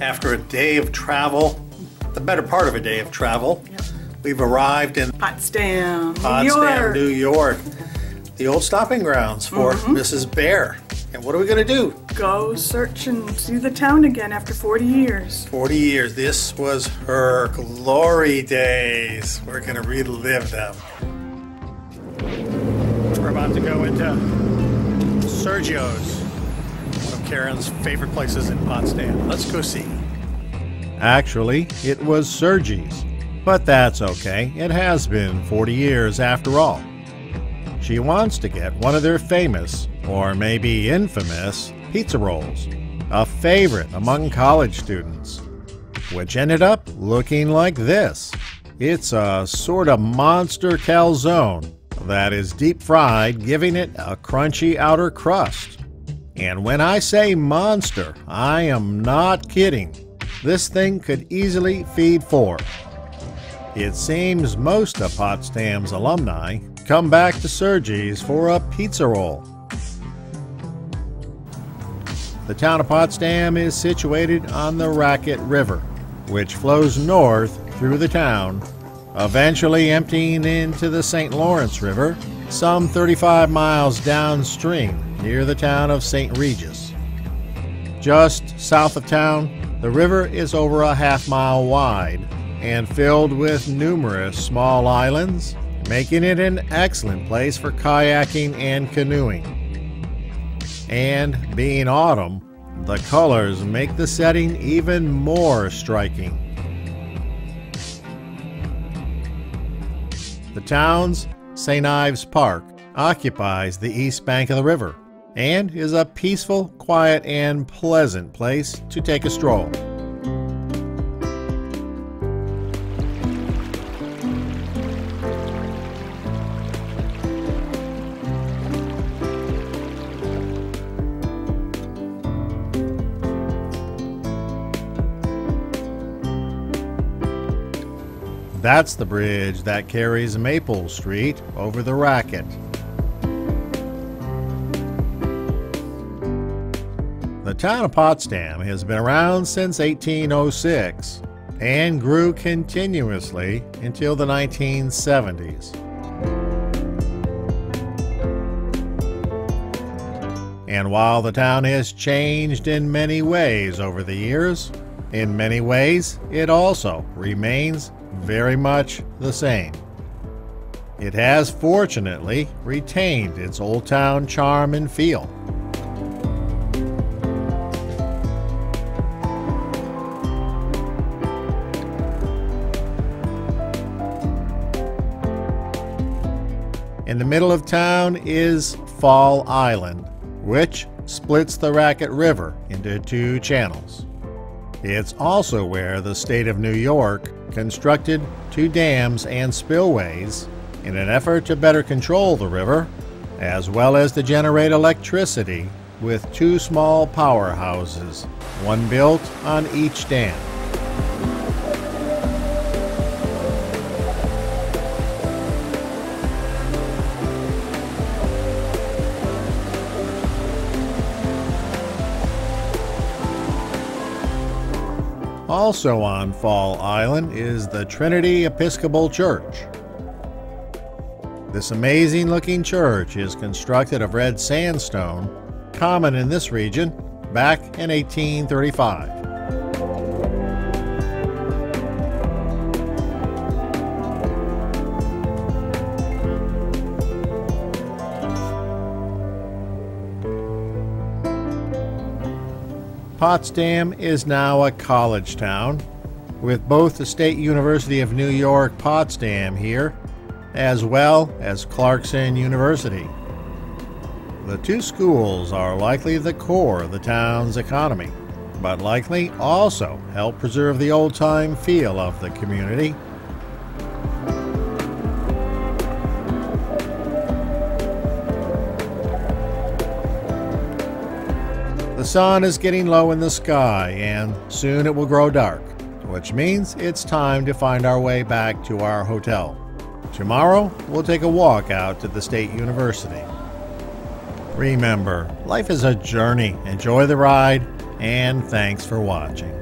day of travel, the better part of a day of travel. Yep. We've arrived in Potsdam, New Potsdam, York. New York, the old stopping grounds for Mm-hmm. Mrs. Bear. And what are we going to do? Go search and see the town again after 40 years. 40 years. This was her glory days. We're going to relive them. We're about to go into Sergio's, Karen's favorite places in Potsdam. Let's go see. Actually, it was Surgi's. But that's okay, it has been 40 years after all. She wants to get one of their famous, or maybe infamous, pizza rolls, a favorite among college students, which ended up looking like this. It's a sort of monster calzone that is deep fried, giving it a crunchy outer crust. And when I say monster, I am not kidding. This thing could easily feed four. It seems most of Potsdam's alumni come back to Surgi's for a pizza roll. The town of Potsdam is situated on the Raquette River, which flows north through the town, eventually emptying into the St. Lawrence River some 35 miles downstream near the town of St. Regis. Just south of town, the river is over a half mile wide and filled with numerous small islands, making it an excellent place for kayaking and canoeing. And being autumn, the colors make the setting even more striking. The town's St. Ives Park occupies the east bank of the river and is a peaceful, quiet, and pleasant place to take a stroll. That's the bridge that carries Maple Street over the Raquette. The town of Potsdam has been around since 1806 and grew continuously until the 1970s. And while the town has changed in many ways over the years, in many ways it also remains very much the same. It has fortunately retained its old town charm and feel. In the middle of town is Fall Island, which splits the Raquette River into two channels. It's also where the state of New York constructed two dams and spillways in an effort to better control the river, as well as to generate electricity with two small powerhouses, one built on each dam. Also on Fall Island is the Trinity Episcopal Church. This amazing looking church is constructed of red sandstone, common in this region back in 1835. Potsdam is now a college town, with both the State University of New York Potsdam here, as well as Clarkson University. The two schools are likely the core of the town's economy, but likely also help preserve the old time feel of the community. Sun is getting low in the sky, and soon it will grow dark, which means it's time to find our way back to our hotel. Tomorrow, we'll take a walk out to the State University. Remember, life is a journey. Enjoy the ride, and thanks for watching.